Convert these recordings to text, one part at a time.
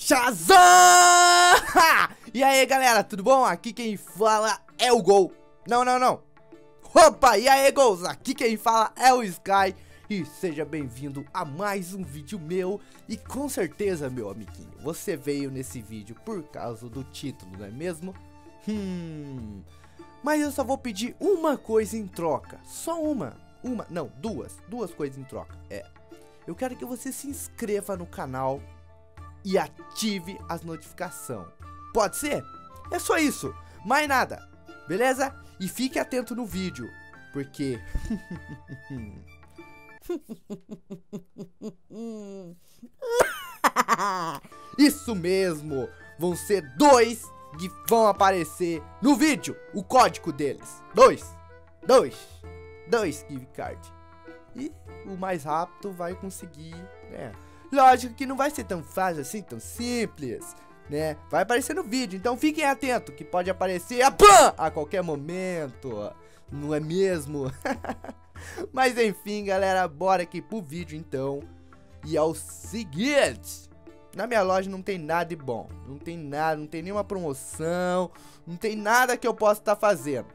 Shazam! E aí galera, tudo bom? Aqui quem fala é o Gol. Não, não, não. Opa, e aí Gols? Aqui quem fala é o Sky. E seja bem-vindo a mais um vídeo meu. E com certeza, meu amiguinho Você veio nesse vídeo por causa do título, não é mesmo? Hum... Mas eu só vou pedir uma coisa em troca. Só uma. Uma, não, duas. Duas coisas em troca, é Eu quero que você se inscreva no canal e ative as notificações. Pode ser? É só isso, mais nada, beleza? E fique atento no vídeo, porque... isso mesmo, vão ser dois que vão aparecer no vídeo, o código deles. Dois, dois, dois gift card. E o mais rápido vai conseguir, né? Lógico que não vai ser tão fácil assim, tão simples, né? Vai aparecer no vídeo, então fiquem atentos que pode aparecer a, PAM! a qualquer momento, não é mesmo? Mas enfim, galera, bora aqui pro vídeo então. E é o seguinte, na minha loja não tem nada de bom, não tem nada, não tem nenhuma promoção, não tem nada que eu possa estar tá fazendo.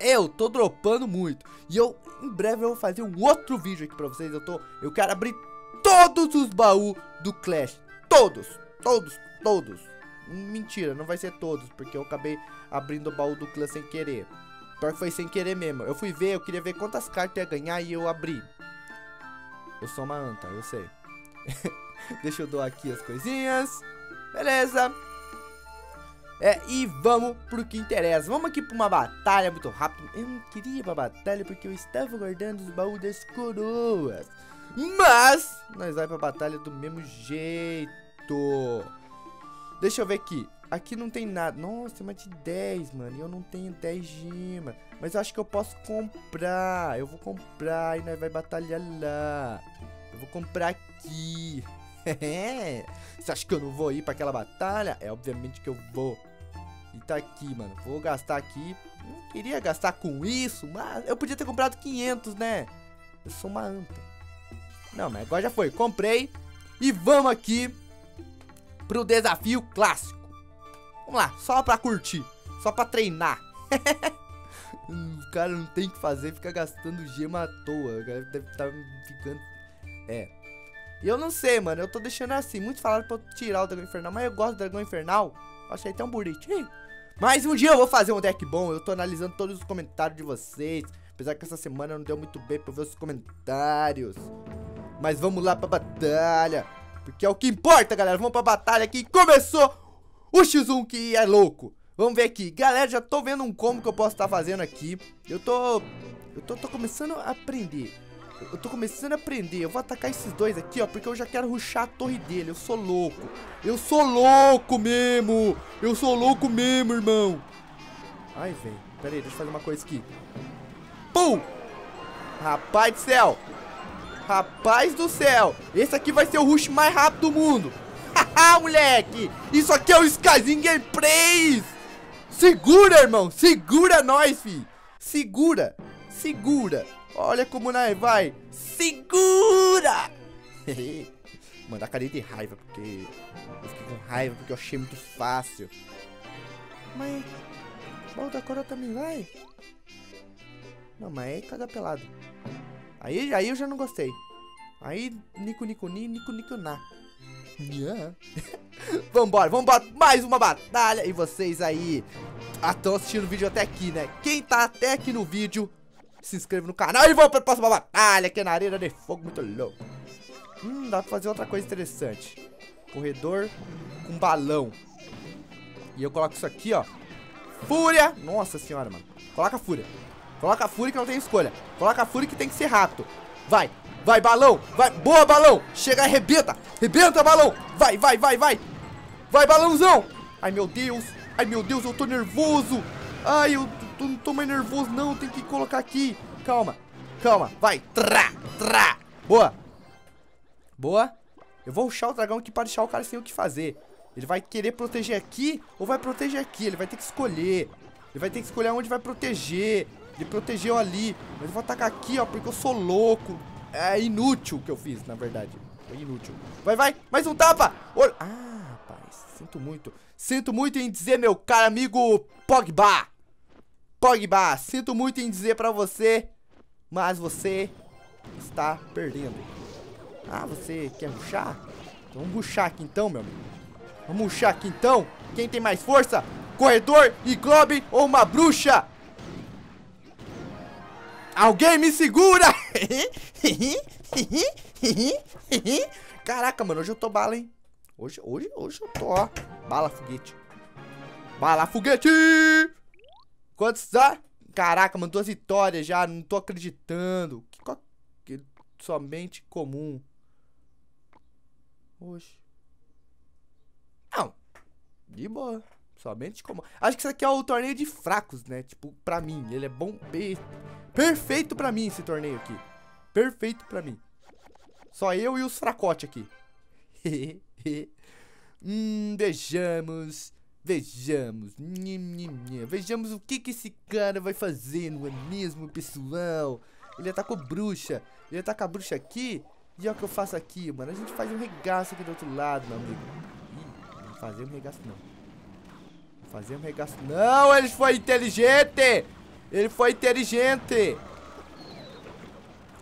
Eu tô dropando muito. E eu, em breve, eu vou fazer um outro vídeo aqui pra vocês. Eu tô, eu quero abrir todos os baús do Clash. Todos, todos, todos. Mentira, não vai ser todos, porque eu acabei abrindo o baú do clã sem querer. Pior que foi sem querer mesmo. Eu fui ver, eu queria ver quantas cartas ia ganhar e eu abri. Eu sou uma anta, eu sei. Deixa eu doar aqui as coisinhas. Beleza. É, e vamos pro que interessa. Vamos aqui pra uma batalha muito rápido. Eu não queria uma batalha porque eu estava guardando os baús das coroas. Mas, nós vai pra batalha do mesmo jeito. Deixa eu ver aqui. Aqui não tem nada. Nossa, tem mais de 10, mano. E eu não tenho 10 gemas. Mas eu acho que eu posso comprar. Eu vou comprar e nós vai batalhar lá. Eu vou comprar aqui. Você acha que eu não vou ir pra aquela batalha? É, obviamente que eu vou. E tá aqui, mano. Vou gastar aqui. Não queria gastar com isso, mas eu podia ter comprado 500, né? Eu sou uma anta. Não, mas agora já foi. Comprei. E vamos aqui pro desafio clássico. Vamos lá, só pra curtir. Só pra treinar. o cara não tem que fazer, fica gastando gema à toa. O cara deve estar tá ficando... É. E eu não sei, mano. Eu tô deixando assim. Muitos falaram pra eu tirar o Dragão Infernal, mas eu gosto do Dragão Infernal. Achei tão bonitinho. Mas um dia eu vou fazer um deck bom. Eu tô analisando todos os comentários de vocês. Apesar que essa semana não deu muito bem pra ver os comentários. Mas vamos lá pra batalha. Porque é o que importa, galera. Vamos pra batalha aqui. Começou o X1 que é louco. Vamos ver aqui. Galera, já tô vendo um combo que eu posso estar tá fazendo aqui. Eu tô... Eu tô, tô começando a aprender. Eu tô começando a aprender. Eu vou atacar esses dois aqui, ó. Porque eu já quero ruxar a torre dele. Eu sou louco. Eu sou louco mesmo. Eu sou louco mesmo, irmão. Ai, velho. Pera aí, deixa eu fazer uma coisa aqui. Pum! Rapaz do céu. Rapaz do céu. Esse aqui vai ser o rush mais rápido do mundo. Haha, moleque. Isso aqui é o Skyzinho Gameplays. Segura, irmão. Segura nós, fi. Segura. Segura. Olha como nós vai. Segura. Mano, a carinha de raiva, porque... Eu fiquei com raiva, porque eu achei muito fácil. Mas... O da cora também vai? Não, mas é caga pelado. Aí, aí eu já não gostei. Aí, Nico Nico Ni, Nico Nico Na. Yeah. vambora, vambora, mais uma batalha. E vocês aí, estão assistindo o vídeo até aqui, né? Quem tá até aqui no vídeo, se inscreve no canal e vamos pra próxima batalha, que é na arena de fogo muito louco. Hum, dá pra fazer outra coisa interessante. Corredor com balão. E eu coloco isso aqui, ó. Fúria! Nossa senhora, mano. Coloca a fúria. Coloca a Fúria que não tem escolha. Coloca a Fúria que tem que ser rápido. Vai, vai, balão. Vai, boa, balão. Chega, arrebenta. Arrebenta, balão. Vai, vai, vai, vai. Vai, balãozão. Ai, meu Deus. Ai, meu Deus, eu tô nervoso. Ai, eu tô, não tô mais nervoso, não. Tem que colocar aqui. Calma, calma. Vai. Trá, trá. Boa. Boa. Eu vou ruxar o dragão aqui para deixar o cara sem o que fazer. Ele vai querer proteger aqui ou vai proteger aqui? Ele vai ter que escolher. Ele vai ter que escolher onde vai proteger. Ele protegeu ali. Mas eu vou atacar aqui, ó, porque eu sou louco. É inútil o que eu fiz, na verdade. Foi inútil. Vai, vai. Mais um tapa. Ah, rapaz. Sinto muito. Sinto muito em dizer, meu caro amigo Pogba. Pogba. Sinto muito em dizer pra você. Mas você está perdendo. Ah, você quer ruxar? Então vamos ruxar aqui então, meu amigo. Vamos ruxar aqui então. Quem tem mais força? Corredor, Iglobe ou uma bruxa? Alguém me segura! Caraca, mano, hoje eu tô bala, hein? Hoje, hoje, hoje eu tô, ó. Bala foguete. Bala foguete! Quantos dá? Caraca, mano, duas vitórias já. Não tô acreditando. Que, que somente comum. Hoje. Não. De boa. Somente comum. Acho que isso aqui é o torneio de fracos, né? Tipo, pra mim. Ele é bom. Perfeito pra mim esse torneio aqui. Perfeito pra mim. Só eu e os fracotes aqui. hum, vejamos. Vejamos. Vejamos o que, que esse cara vai fazer, não é mesmo, pessoal? Ele ataca com bruxa. Ele ataca a bruxa aqui. E olha o que eu faço aqui, mano. A gente faz um regaço aqui do outro lado, meu amigo. Ih, não fazer um regaço, não. Não fazer um regaço. Não, ele foi inteligente! Ele foi inteligente!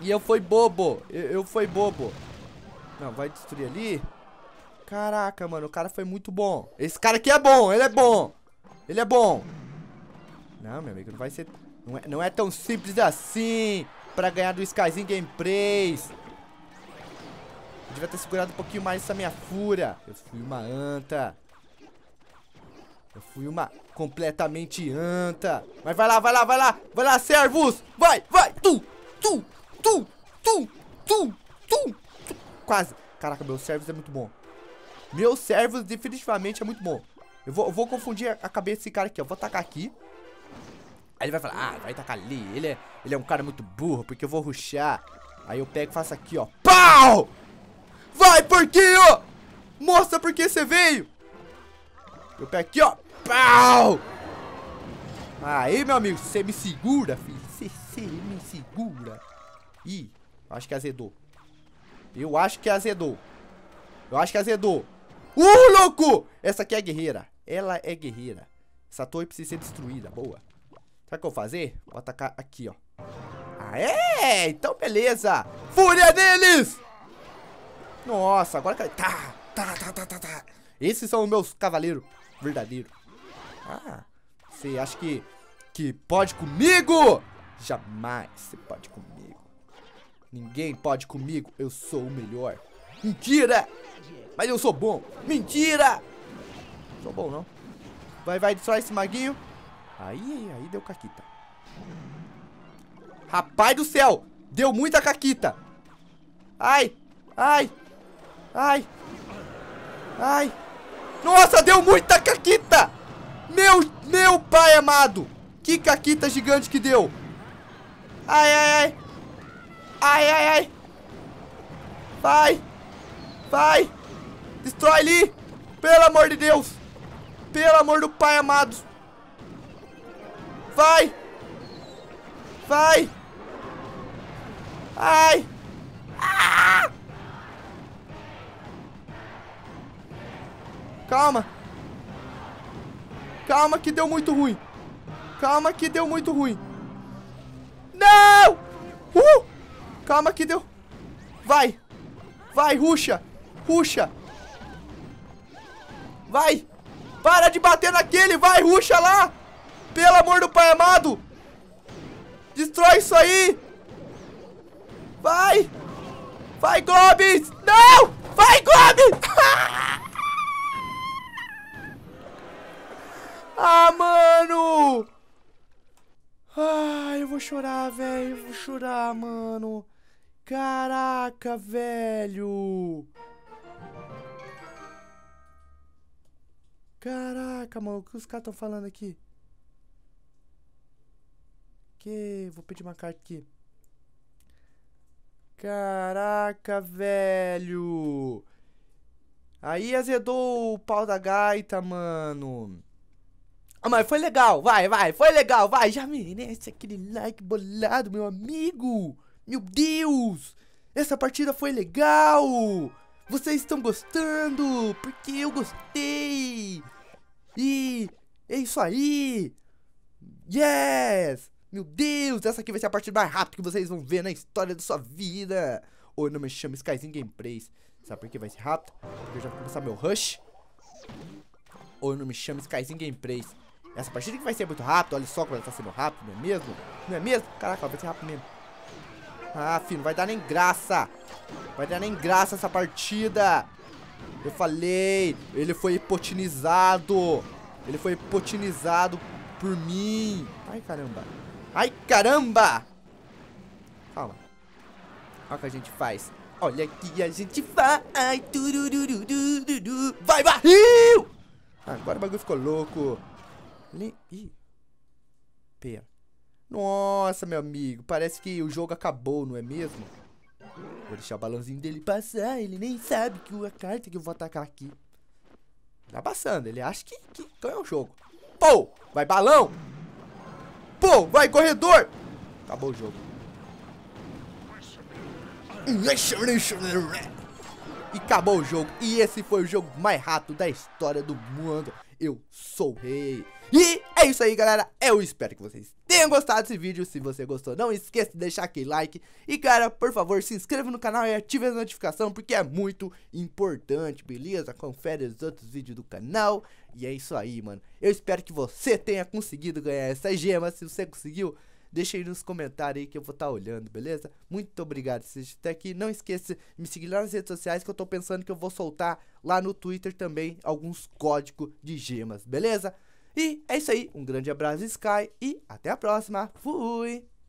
E eu fui bobo. Eu, eu fui bobo. Não, vai destruir ali. Caraca, mano. O cara foi muito bom. Esse cara aqui é bom. Ele é bom. Ele é bom. Não, meu amigo. Não vai ser... Não é, não é tão simples assim pra ganhar do Skyzinho Gameplays. Eu devia ter segurado um pouquinho mais essa minha fúria. Eu fui uma anta. Eu fui uma completamente anta. Mas vai lá, vai lá, vai lá. Vai lá, servos. Vai, vai. Tu, tu, tu, tu, tu, tu, tu. Quase. Caraca, meu servos é muito bom. Meu servos definitivamente é muito bom. Eu vou, eu vou confundir a cabeça desse cara aqui, ó. Vou tacar aqui. Aí ele vai falar, ah, vai tacar ali. Ele é, ele é um cara muito burro, porque eu vou ruxar. Aí eu pego e faço aqui, ó. Pau! Vai, porquinho! Mostra por que você veio! Eu pego aqui, ó. Pau! Aí, meu amigo, você me segura, filho. Você me segura. Ih, acho que azedou. Eu acho que azedou. Eu acho que azedou. Uh, louco! Essa aqui é guerreira. Ela é guerreira. Essa torre precisa ser destruída. Boa. Sabe o que eu vou fazer? Vou atacar aqui, ó. Ah, é? Então, beleza. Fúria deles! Nossa, agora... Tá, tá, tá, tá, tá, tá. Esses são os meus cavaleiros verdadeiros. Ah, você acha que, que pode comigo? Jamais você pode comigo. Ninguém pode comigo. Eu sou o melhor. Mentira! Mas eu sou bom. Mentira! Sou bom, não. Vai, vai, destrói esse maguinho. Aí, aí deu caquita. Rapaz do céu! Deu muita caquita. Ai, ai, ai, ai. Nossa, deu muita caquita! Meu, meu pai amado! Que caquita gigante que deu! Ai, ai, ai! Ai, ai, ai! Vai! Vai! Destrói ali! Pelo amor de Deus! Pelo amor do pai amado! Vai! Vai! Ai! Ah! Calma! Calma que deu muito ruim! Calma que deu muito ruim! Não! Uh! Calma que deu... Vai! Vai, ruxa! Ruxa! Vai! Para de bater naquele! Vai, ruxa lá! Pelo amor do pai amado! Destrói isso aí! Vai! Vai, Globes! Não! Vai, Globes! ah, mano! Ai, eu vou chorar, velho. Eu vou chorar, mano. Caraca, velho. Caraca, mano. O que os caras estão falando aqui? Que... Vou pedir uma carta aqui. Caraca, velho. Aí azedou o pau da gaita, mano. Ah, mas foi legal, vai, vai, foi legal, vai. Já merece aquele like bolado, meu amigo. Meu Deus. Essa partida foi legal! Vocês estão gostando? Porque eu gostei! E é isso aí! Yes! Meu Deus, essa aqui vai ser a partida mais rápida que vocês vão ver na história da sua vida! Ou não me chama Skyzinho Gameplays. Sabe por que vai ser rápido? Porque eu já vou começar meu rush. Ou não me chama Skyzinho Gameplays. Essa partida que vai ser muito rápido, olha só como ela tá sendo rápido, não é mesmo? Não é mesmo? Caraca, vai ser rápido mesmo. Ah, filho, não vai dar nem graça. Vai dar nem graça essa partida. Eu falei, ele foi hipotinizado. Ele foi hipotinizado por mim. Ai, caramba. Ai, caramba. Calma. Olha o que a gente faz. Olha que a gente faz. Vai, barril! Agora o bagulho ficou louco. Le... Ih. Pera. Nossa, meu amigo. Parece que o jogo acabou, não é mesmo? Vou deixar o balãozinho dele passar. Ele nem sabe que a carta que eu vou atacar aqui. Tá passando. Ele acha que, que ganhou o jogo. Pô! Vai balão! Pô! Vai corredor! Acabou o jogo. E acabou o jogo. E esse foi o jogo mais rápido da história do mundo. Eu sou rei. E é isso aí, galera. Eu espero que vocês tenham gostado desse vídeo. Se você gostou, não esqueça de deixar aquele like. E, cara, por favor, se inscreva no canal e ative a notificação, porque é muito importante, beleza? Confere os outros vídeos do canal. E é isso aí, mano. Eu espero que você tenha conseguido ganhar essa gema. Se você conseguiu, deixa aí nos comentários aí que eu vou estar tá olhando, beleza? Muito obrigado por assistir até aqui. Não esqueça de me seguir lá nas redes sociais que eu tô pensando que eu vou soltar lá no Twitter também alguns códigos de gemas, beleza? E é isso aí, um grande abraço Sky e até a próxima. Fui!